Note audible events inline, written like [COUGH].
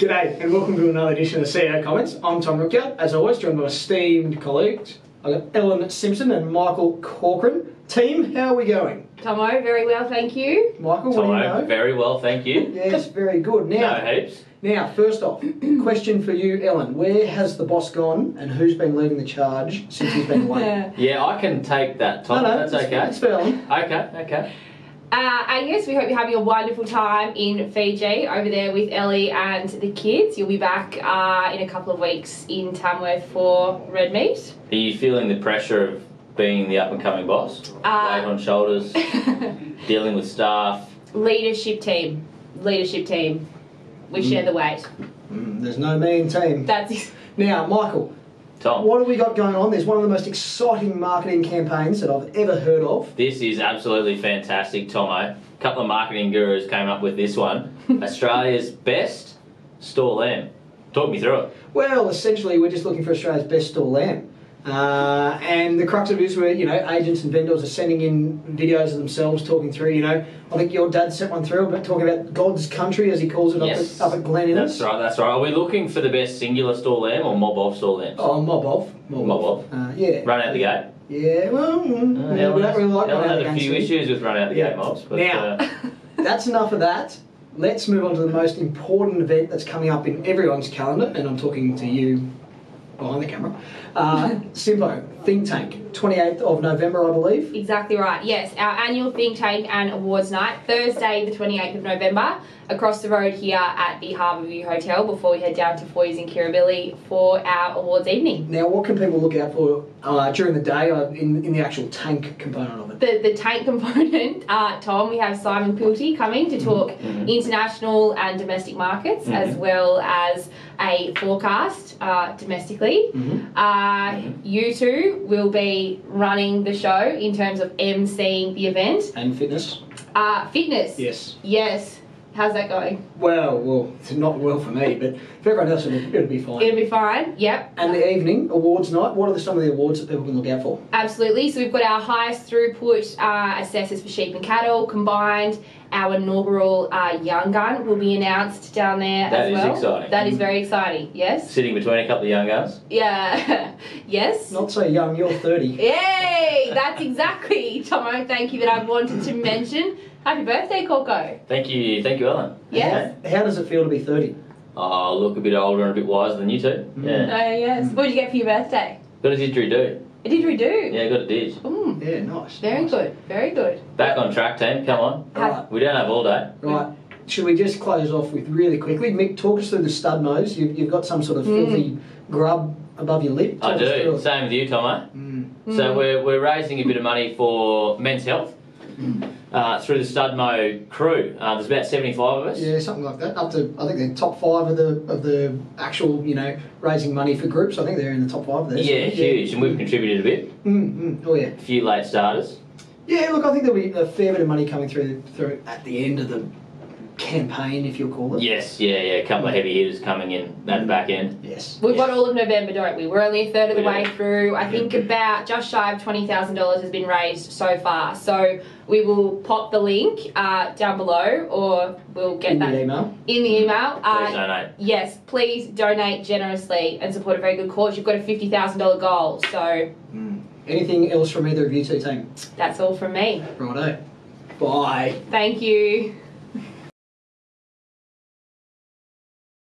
G'day and welcome to another edition of CEO Comments. I'm Tom Rookyard, as always, joined by esteemed colleagues. I've got Ellen Simpson and Michael Corcoran. Team, how are we going? Tomo, very well, thank you. Michael, what do you know? very well, thank you. Yes, very good. No Now, heaps. now, first off, [CLEARS THROAT] question for you, Ellen. Where has the boss gone and who's been leading the charge since he's been away? [LAUGHS] Yeah, I can take that, Tom. no, no, That's it's- okay. It's for Ellen. Okay, okay. Uh, and yes, we hope you're having a wonderful time in Fiji over there with Ellie and the kids. You'll be back uh, in a couple of weeks in Tamworth for Red Meat. Are you feeling the pressure of being the up and coming boss? Uh, Weight on shoulders, [LAUGHS] dealing with staff. Leadership team. Leadership team. We share the weight. Mm, there's no mean team. That's Now, Michael, Tom, what have we got going on? There's one of the most exciting marketing campaigns that I've ever heard of. this is absolutely fantastic, Tomo. A couple of marketing gurus came up with this one. [LAUGHS] Australia's best store lamb. Talk me through it. Well, essentially, we're just looking for Australia's best store lamb. Uh, and the crux of it is where, you know, agents and vendors are sending in videos of themselves talking through, you know, I think your dad sent one through about talking about God's country, as he calls it, Yes. up, at, up at Glen Innes. That's right, that's right. Are we looking for the best singular store lamb or mob of store lambs? Oh, mob off. Mob, Mob off. Uh, yeah. Run out the gate. Yeah, well, mm, Uh, yeah, we don't really like Ellen run out had the a gate few swing. issues with run out the Yeah. gate mobs, but Now- uh, [LAUGHS] That's enough of that. Let's move on to the most important event that's coming up in everyone's calendar, and I'm talking to you behind the camera. Uh, Simpo, Think Tank, 28th of November, I believe. Exactly right. Yes, our annual think tank and awards night, Thursday, the 28th of November, across the road here at the Harbourview Hotel before we head down to Foy's in Kirribilli for our awards evening. Now, what can people look out for uh, during the day uh, in, in the actual tank component of it? The, the tank [LAUGHS] component, uh, Tom, we have Simon Quilty coming to talk international and domestic markets as well as a forecast uh, domestically. Uh, you two will be running the show in terms of emceeing the event. And fitness? Uh, fitness. Yes. Yes. How's that going? Well, well, it's not well for me, but for everyone else, it'll, it'll be fine. It'll be fine. Yep. and the evening, awards night, what are the, some of the awards that people can look out for? Absolutely. So we've got our highest throughput uh, assessors for sheep and cattle combined. Our inaugural uh, young gun will be announced down there That as is well. exciting. That is very exciting. Yes. sitting between a couple of young guns. Yeah. [LAUGHS] yes. Not so young, you're 30. Yay! That's exactly, Tomo. Thank you that I wanted to mention. Happy birthday, Coco. Thank you, thank you, Ellen. Yes. How, how does it feel to be 30? Oh, look a bit older and a bit wiser than you two. Oh Yeah. yes. What did you get for your birthday? Got a didgeridoo. A didgeridoo. Yeah, got a didge. Mm, Yeah, nice. very nice. good. Very good. Back on track, team. Come on. Right, We don't have all day. right. Should we just close off with really quickly? Mick, talk us through the stud nose. You've, you've got some sort of Mm. filthy grub above your lip. I Talk us through do. Same with you, Tomo. Mm. So we're, we're raising a bit of money for men's health uh, through the Studmo crew. Uh, there's about 75 of us. Yeah, something like that. Up to I think they're top five of the of the actual you know raising money for groups. I think they're in the top five there. Yeah, huge. And we've contributed a bit. Mm, mm. Oh yeah. A few late starters. Yeah, look, I think there'll be a fair bit of money coming through through at the end of the campaign, if you'll call it. Yes, yeah, yeah. A couple of heavy hitters coming in at the back end. Yes. We've got all of November, don't we? We're only a third of the We way do. through. I think about just shy of twenty thousand dollars has been raised so far. So we will pop the link uh, down below, or we'll get In that the email. in the email. Please Uh, donate. yes, please donate generously and support a very good cause. You've got a fifty thousand dollar goal, so Anything else from either of you two team? that's all from me. Righto. Bye. Thank you.